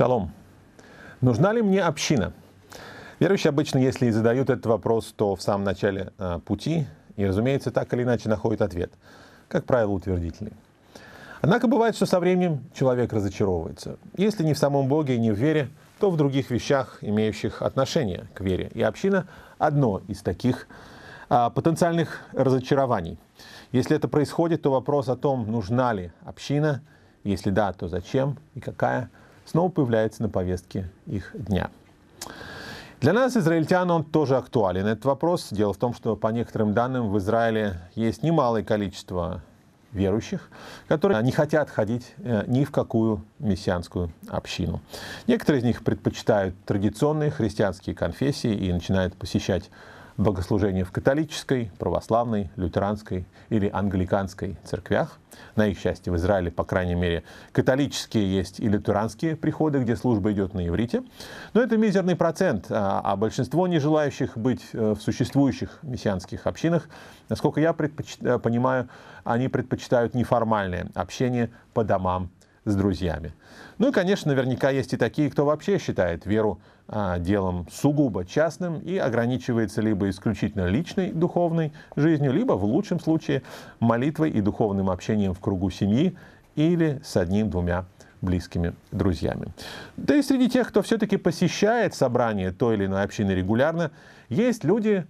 Шалом. Нужна ли мне община? Верующие обычно, если и задают этот вопрос, то в самом начале э, пути, и, разумеется, так или иначе находят ответ. Как правило, утвердительный. Однако бывает, что со временем человек разочаровывается. Если не в самом Боге и не в вере, то в других вещах, имеющих отношение к вере. И община – одно из таких а, потенциальных разочарований. Если это происходит, то вопрос о том, нужна ли община, если да, то зачем и какая, снова появляется на повестке их дня. Для нас, израильтян, он тоже актуален. Этот вопрос. Дело в том, что по некоторым данным в Израиле есть немалое количество верующих, которые не хотят ходить э, ни в какую мессианскую общину. Некоторые из них предпочитают традиционные христианские конфессии и начинают посещать богослужения в католической, православной, лютеранской или англиканской церквях. На их счастье в Израиле, по крайней мере, католические есть и лютеранские приходы, где служба идет на иврите. Но это мизерный процент, а, а большинство не желающих быть э, в существующих мессианских общинах, насколько я предпоч... Э, понимаю, они предпочитают неформальное общение по домам с друзьями. Ну и, конечно, наверняка есть и такие, кто вообще считает веру а, делом сугубо частным и ограничивается либо исключительно личной духовной жизнью, либо в лучшем случае молитвой и духовным общением в кругу семьи или с одним-двумя близкими друзьями. Да и среди тех, кто все-таки посещает собрание той или иной общины регулярно, есть люди,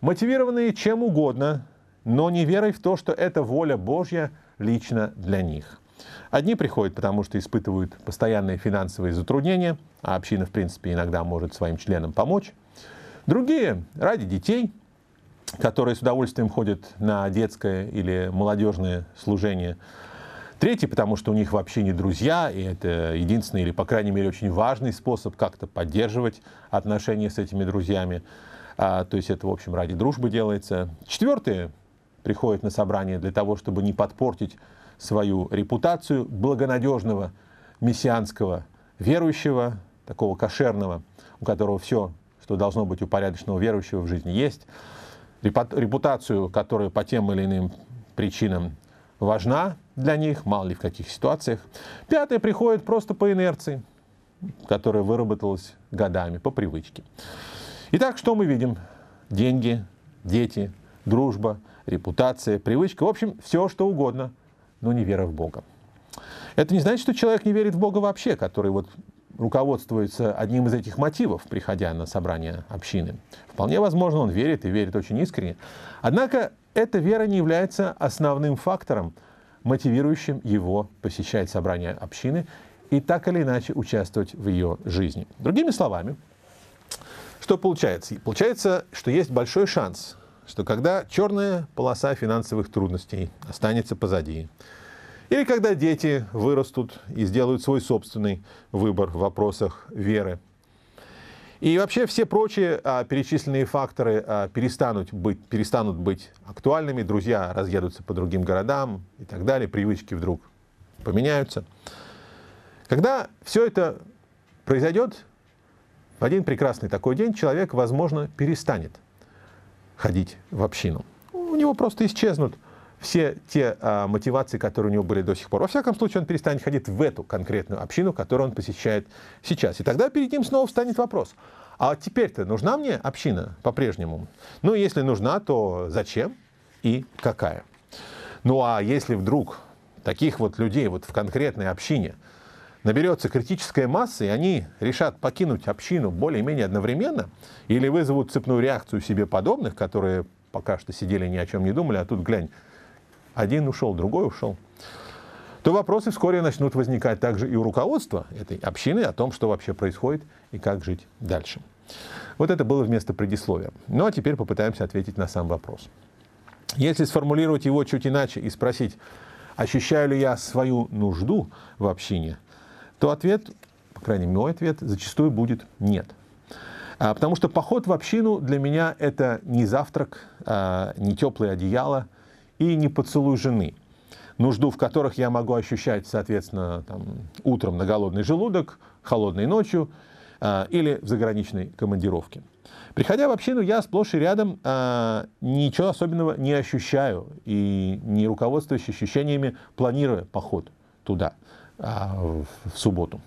мотивированные чем угодно, но не верой в то, что это воля Божья лично для них. Одни приходят, потому что испытывают постоянные финансовые затруднения, а община, в принципе, иногда может своим членам помочь. Другие ради детей, которые с удовольствием ходят на детское или молодежное служение. Третьи, потому что у них вообще не друзья, и это единственный или, по крайней мере, очень важный способ как-то поддерживать отношения с этими друзьями. А, то есть это, в общем, ради дружбы делается. Четвертые приходят на собрание для того, чтобы не подпортить свою репутацию благонадежного мессианского верующего, такого кошерного, у которого все, что должно быть у порядочного верующего в жизни, есть, репутацию, которая по тем или иным причинам важна для них, мало ли в каких ситуациях. Пятое приходит просто по инерции, которая выработалась годами, по привычке. Итак, что мы видим? Деньги, дети, дружба, репутация, привычка, в общем, все, что угодно – но не вера в Бога. Это не значит, что человек не верит в Бога вообще, который вот руководствуется одним из этих мотивов, приходя на собрание общины. Вполне возможно, он верит и верит очень искренне. Однако эта вера не является основным фактором, мотивирующим его посещать собрание общины и так или иначе участвовать в ее жизни. Другими словами, что получается? Получается, что есть большой шанс, что когда черная полоса финансовых трудностей останется позади, или когда дети вырастут и сделают свой собственный выбор в вопросах веры, и вообще все прочие а, перечисленные факторы а, перестанут, быть, перестанут быть актуальными, друзья разъедутся по другим городам и так далее, привычки вдруг поменяются. Когда все это произойдет, в один прекрасный такой день человек, возможно, перестанет – ходить в общину. У него просто исчезнут все те а, мотивации, которые у него были до сих пор. Во всяком случае, он перестанет ходить в эту конкретную общину, которую он посещает сейчас. И тогда перед ним снова встанет вопрос. А теперь-то нужна мне община по-прежнему? Ну, если нужна, то зачем и какая? Ну, а если вдруг таких вот людей вот в конкретной общине – наберется критическая масса, и они решат покинуть общину более-менее одновременно, или вызовут цепную реакцию себе подобных, которые пока что сидели ни о чем не думали, а тут глянь, один ушел, другой ушел, то вопросы вскоре начнут возникать также и у руководства этой общины о том, что вообще происходит и как жить дальше. Вот это было вместо предисловия. Ну а теперь попытаемся ответить на сам вопрос. Если сформулировать его чуть иначе и спросить, ощущаю ли я свою нужду в общине – то ответ, по крайней мере, мой ответ зачастую будет нет. А, потому что поход в общину для меня это не завтрак, а, не теплое одеяло и не поцелуй жены, нужду в которых я могу ощущать, соответственно, там, утром на голодный желудок, холодной ночью а, или в заграничной командировке. Приходя в общину, я сплошь и рядом а, ничего особенного не ощущаю и не руководствуюсь ощущениями, планируя поход туда. А, в субботу.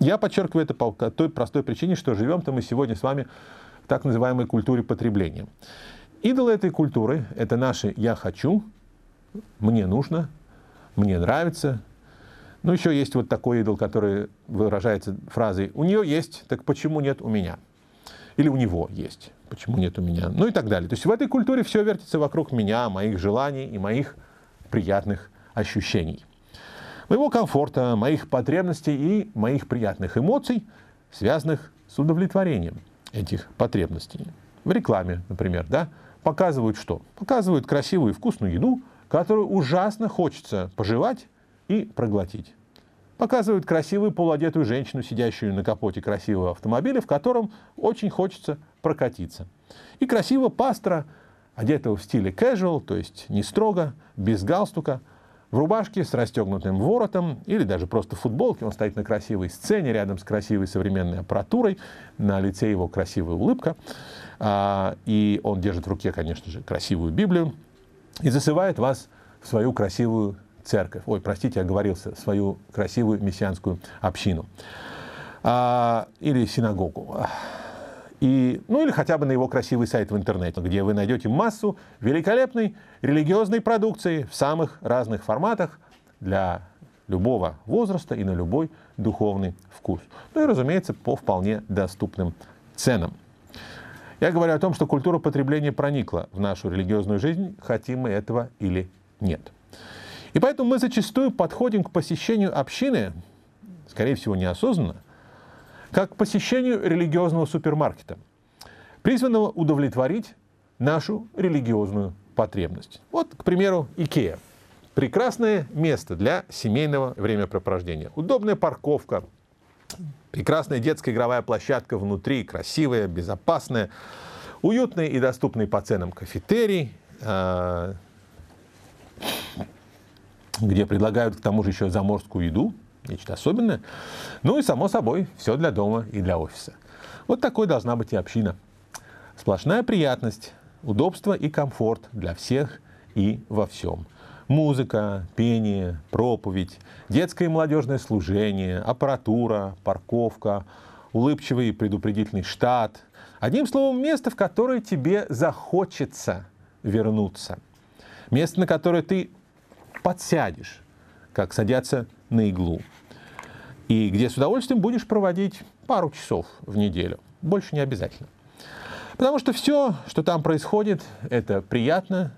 Я подчеркиваю это по той простой причине, что живем-то мы сегодня с вами в так называемой культуре потребления. Идолы этой культуры – это наши «я хочу», «мне нужно», «мне нравится». Ну, еще есть вот такой идол, который выражается фразой «у нее есть, так почему нет у меня?» Или «у него есть, почему нет у меня?» Ну и так далее. То есть в этой культуре все вертится вокруг меня, моих желаний и моих приятных ощущений. Моего комфорта, моих потребностей и моих приятных эмоций, связанных с удовлетворением этих потребностей. В рекламе, например, да, показывают что? Показывают красивую и вкусную еду, которую ужасно хочется пожевать и проглотить. Показывают красивую полуодетую женщину, сидящую на капоте красивого автомобиля, в котором очень хочется прокатиться. И красивого пастора, одетого в стиле casual, то есть не строго, без галстука, в рубашке с расстегнутым воротом или даже просто в футболке. Он стоит на красивой сцене рядом с красивой современной аппаратурой, на лице его красивая улыбка. А, и он держит в руке, конечно же, красивую Библию и засывает вас в свою красивую церковь. Ой, простите, я оговорился, свою красивую мессианскую общину. А, или синагогу. И, ну или хотя бы на его красивый сайт в интернете, где вы найдете массу великолепной религиозной продукции в самых разных форматах для любого возраста и на любой духовный вкус. Ну и, разумеется, по вполне доступным ценам. Я говорю о том, что культура потребления проникла в нашу религиозную жизнь, хотим мы этого или нет. И поэтому мы зачастую подходим к посещению общины, скорее всего, неосознанно, как к посещению религиозного супермаркета, призванного удовлетворить нашу религиозную потребность. Вот, к примеру, Икеа. Прекрасное место для семейного времяпрепровождения. Удобная парковка, Прекрасная детская игровая площадка внутри, красивая, безопасная, уютный и доступный по ценам кафетерий, а, где предлагают к тому же еще заморскую еду, нечто особенное. Ну и, само собой, все для дома и для офиса. Вот такой должна быть и община. Сплошная приятность, удобство и комфорт для всех и во всем – Музыка, пение, проповедь, детское и молодежное служение, аппаратура, парковка, улыбчивый и предупредительный штат. Одним словом, место, в которое тебе захочется вернуться. Место, на которое ты подсядешь, как садятся на иглу. И где с удовольствием будешь проводить пару часов в неделю. Больше не обязательно. Потому что все, что там происходит, это приятно,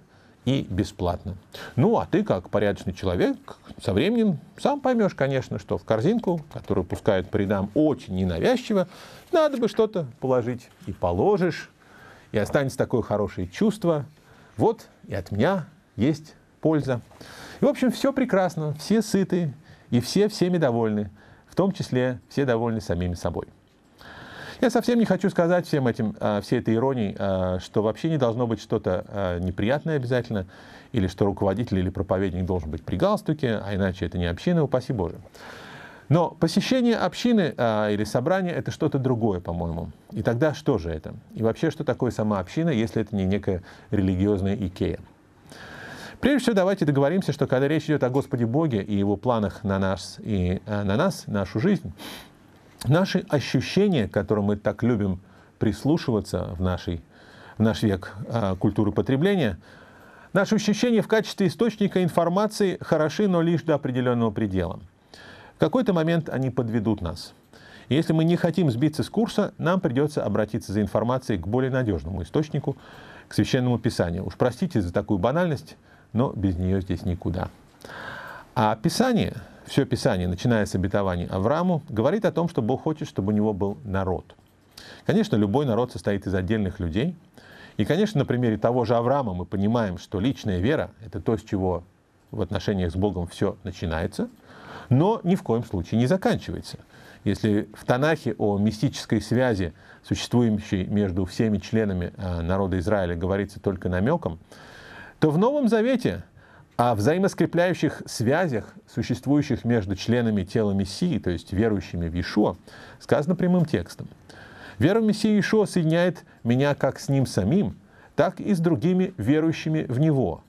и бесплатно. Ну, а ты, как порядочный человек, со временем сам поймешь, конечно, что в корзинку, которую пускают по рядам очень ненавязчиво, надо бы что-то положить. И положишь, и останется такое хорошее чувство. Вот и от меня есть польза. И, в общем, все прекрасно, все сыты, и все всеми довольны, в том числе все довольны самими собой. Я совсем не хочу сказать всем этим, а, всей этой иронией, а, что вообще не должно быть что-то а, неприятное обязательно, или что руководитель или проповедник должен быть при галстуке, а иначе это не община, упаси Боже. Но посещение общины или собрания – это что-то другое, по-моему. И тогда что же это? И вообще, что такое сама община, если это не некая религиозная Икея? Прежде всего, давайте договоримся, что когда речь идет о Господе Боге и Его планах на нас и на нас, нашу жизнь, Наши ощущения, к которым мы так любим прислушиваться в, нашей, в наш век э, культуры потребления, наши ощущения в качестве источника информации хороши, но лишь до определенного предела. В какой-то момент они подведут нас. Если мы не хотим сбиться с курса, нам придется обратиться за информацией к более надежному источнику, к священному писанию. Уж простите за такую банальность, но без нее здесь никуда. А Писание все Писание, начиная с обетований Аврааму, говорит о том, что Бог хочет, чтобы у него был народ. Конечно, любой народ состоит из отдельных людей. И, конечно, на примере того же Авраама мы понимаем, что личная вера – это то, с чего в отношениях с Богом все начинается, но ни в коем случае не заканчивается. Если в Танахе о мистической связи, существующей между всеми членами э, народа Израиля, говорится только намеком, то в Новом Завете о взаимоскрепляющих связях, существующих между членами тела Мессии, то есть верующими в Иешуа, сказано прямым текстом. Вера в Мессию Иешуа соединяет меня как с Ним самим, так и с другими верующими в Него,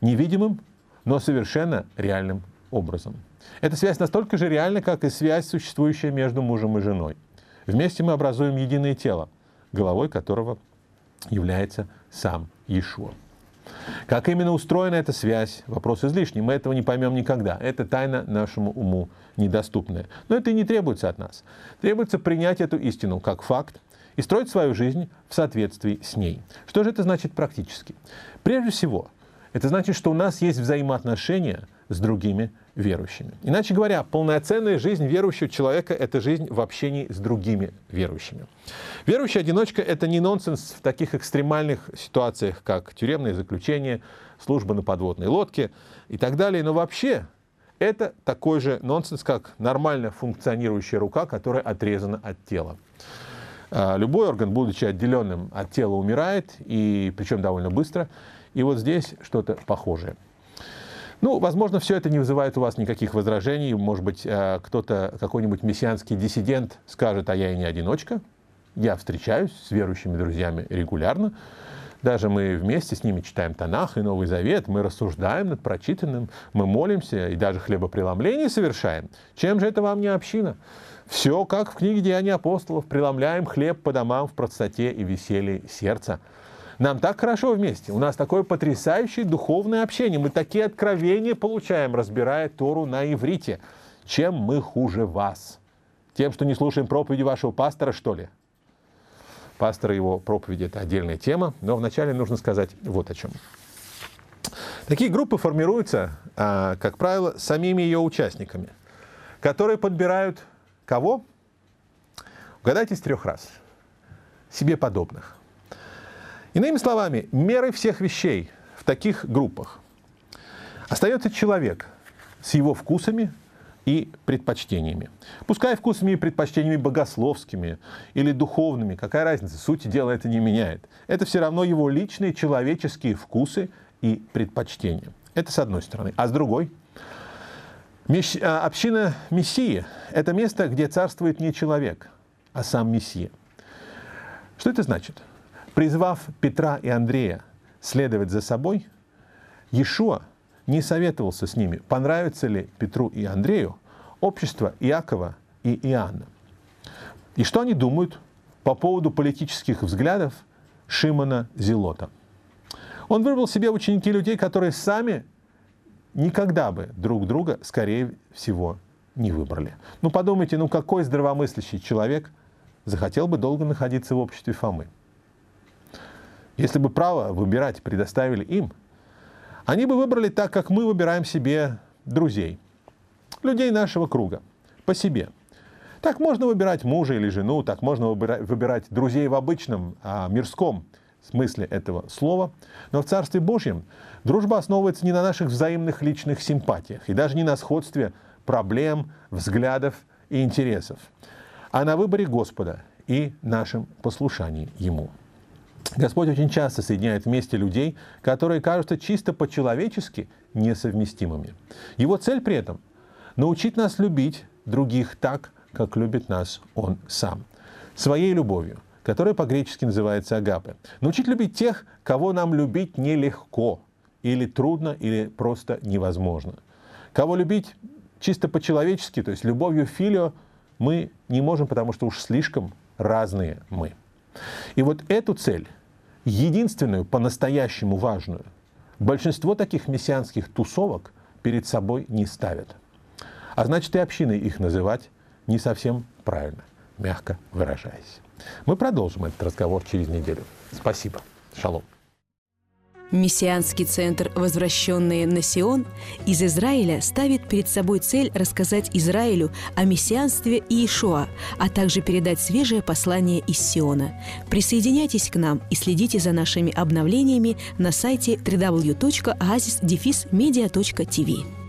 невидимым, но совершенно реальным образом. Эта связь настолько же реальна, как и связь, существующая между мужем и женой. Вместе мы образуем единое тело, головой которого является сам Иешуа. Как именно устроена эта связь, вопрос излишний, мы этого не поймем никогда. Это тайна нашему уму недоступная. Но это и не требуется от нас. Требуется принять эту истину как факт и строить свою жизнь в соответствии с ней. Что же это значит практически? Прежде всего, это значит, что у нас есть взаимоотношения с другими верующими. Иначе говоря, полноценная жизнь верующего человека – это жизнь в общении с другими верующими. Верующий одиночка – это не нонсенс в таких экстремальных ситуациях, как тюремное заключение, служба на подводной лодке и так далее, но вообще это такой же нонсенс, как нормально функционирующая рука, которая отрезана от тела. А, любой орган, будучи отделенным от тела, умирает, и причем довольно быстро. И вот здесь что-то похожее. Ну, возможно, все это не вызывает у вас никаких возражений. Может быть, э, кто-то, какой-нибудь мессианский диссидент скажет, а я и не одиночка. Я встречаюсь с верующими друзьями регулярно. Даже мы вместе с ними читаем Танах и Новый Завет, мы рассуждаем над прочитанным, мы молимся и даже хлебопреломление совершаем. Чем же это вам не община? Все как в книге «Деяния апостолов». Преломляем хлеб по домам в простоте и веселье сердца. Нам так хорошо вместе. У нас такое потрясающее духовное общение. Мы такие откровения получаем, разбирая Тору на иврите. Чем мы хуже вас? Тем, что не слушаем проповеди вашего пастора, что ли? Пастора его проповеди – это отдельная тема, но вначале нужно сказать вот о чем. Такие группы формируются, а, как правило, самими ее участниками, которые подбирают кого? Угадайте с трех раз. Себе подобных. Иными словами, мерой всех вещей в таких группах остается человек с его вкусами и предпочтениями. Пускай вкусами и предпочтениями богословскими или духовными, какая разница, суть дела это не меняет. Это все равно его личные человеческие вкусы и предпочтения. Это с одной стороны. А с другой, а, община Мессии – это место, где царствует не человек, а сам Мессия. Что это значит? Призвав Петра и Андрея следовать за собой, Иешуа не советовался с ними, понравится ли Петру и Андрею общество Иакова и Иоанна. И что они думают по поводу политических взглядов Шимона Зелота. Он выбрал себе ученики людей, которые сами никогда бы друг друга, скорее всего, не выбрали. Ну подумайте, ну какой здравомыслящий человек захотел бы долго находиться в обществе Фомы? Если бы право выбирать предоставили им, они бы выбрали так, как мы выбираем себе друзей, людей нашего круга, по себе. Так можно выбирать мужа или жену, так можно выбирать друзей в обычном, а, мирском смысле этого слова. Но в Царстве Божьем дружба основывается не на наших взаимных личных симпатиях и даже не на сходстве проблем, взглядов и интересов, а на выборе Господа и нашем послушании Ему. Господь очень часто соединяет вместе людей, которые кажутся чисто по-человечески несовместимыми. Его цель при этом – научить нас любить других так, как любит нас Он сам. Своей любовью, которая по-гречески называется агапе. Научить любить тех, кого нам любить нелегко, или трудно, или просто невозможно. Кого любить чисто по-человечески, то есть любовью филио, мы не можем, потому что уж слишком разные мы. И вот эту цель единственную, по-настоящему важную, большинство таких мессианских тусовок перед собой не ставят. А значит, и общиной их называть не совсем правильно, мягко выражаясь. Мы продолжим этот разговор через неделю. Спасибо. Шалом. Мессианский центр «Возвращенные на Сион» из Израиля ставит перед собой цель рассказать Израилю о мессианстве Иешуа, а также передать свежее послание из Сиона. Присоединяйтесь к нам и следите за нашими обновлениями на сайте www.oasisdefismedia.tv.